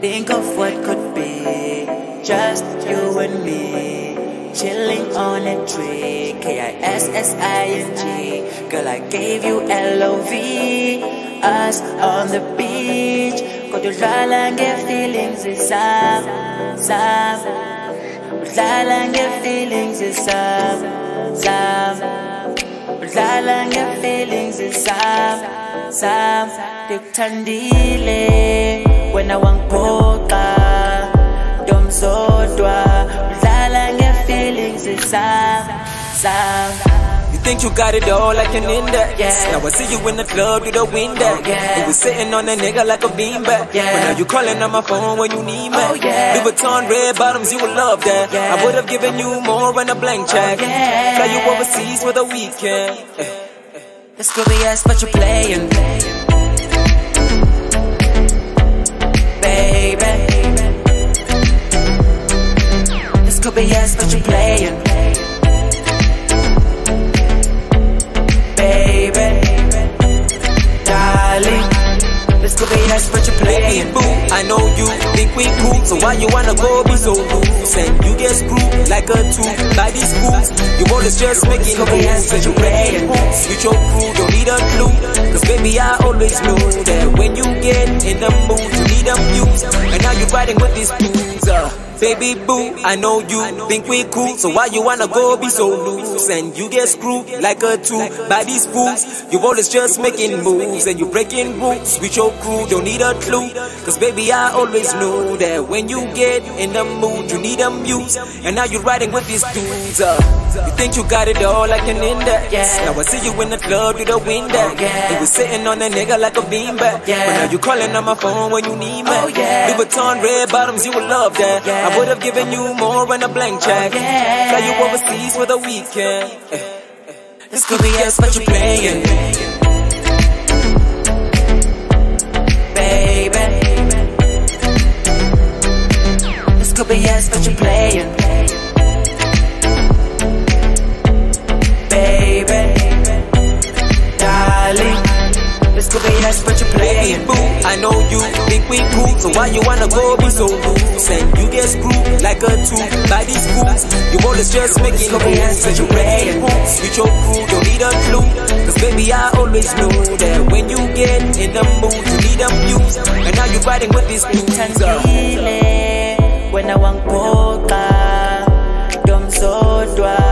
Think of what could be. Just you and me. Chilling on a tree. K I S S I N G. Girl, I gave you L O V. Us on the beach. Kodudlala nge-feelings zam, zam. Udlala nge-feelings zam, zam. Udlala nge-feelings zam, zam. Ndikuthandile wena wangiphoqa ndomzodwa udlala nge-feelings is zam, zam. You think you got it all like an index. Yeah. Now I see you in the club with a Windex. Yeah. You was sitting on a nigga like a beanbag. Yeah. But now you calling on my phone when you need me. Oh, yeah. Louis Vuitton red bottoms, you would love that. Yeah. I would have given you more on a blank oh, check. Oh, yeah. Fly you overseas for the weekend. Could be us, but you're playing. So why you wanna go be so loose? And you get screwed like a two by these fools. You always just making moves, and you you playing. moves. With your crew, don't need a clue. Cause baby, I always knew that when you get in the mood, you need a muse. And now you're riding with these fools, uh. Baby boo, I know you think we cool, so why you wanna go be so loose? And you get screwed like a two by these fools. You always just making moves and you breaking rules with your crew, don't need a clue. Cause baby, I always knew that when you get in the mood, you need a muse. And now you're riding with these dudes, uh. You think you got it all like an index. Now I see you in the club with a window. yeah. You was sitting on a nigga like a beanbag. But now you calling on my phone when you need me. Oh, yeah. Louis Vuitton red bottoms, you would love that. I would have given you more on a blank check. Fly you overseas for the weekend. This could be us, but you're playing. Baby. This could be us, but you're playing. Could but Baby playing. boo, I know you think we cool, so why you wanna go be so loose? And you get screwed like a two by these fools. You always just making moves ass, you but you playing moves with your crew, don't need a clue. Cause baby, I always knew that when you get in the mood, you need a muse. And now you're riding with these dudes. uh. Thandile wena wangiphoqa ndomzodwa udlala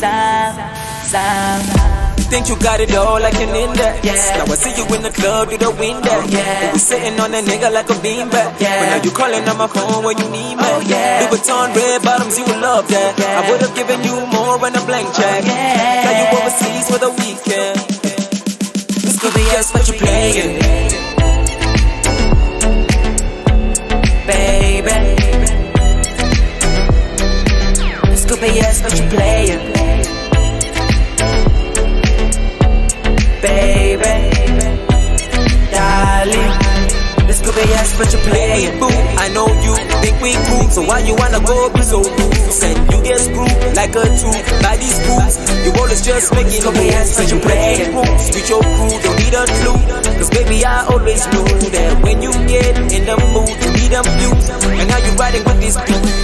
nge-feelings zam zam You think you got it all like an index. Yeah. Now I see you in the club with a Windex. Yeah. You was sitting on a nigga like a beanbag. Yeah. But now you calling on my phone when you need me. Oh, yeah. Louis Vuitton red bottoms, you would love that. Yeah. I would have given you more on a blank check. Yeah. Fly you overseas why you wanna go be so loose? And you get screwed like a two by these fools. You always just making Go be such a breaking playing. with your crew, don't need a clue. Cause baby, I always knew that when you get in the mood, you need a muse. And now you're riding with these. Uh.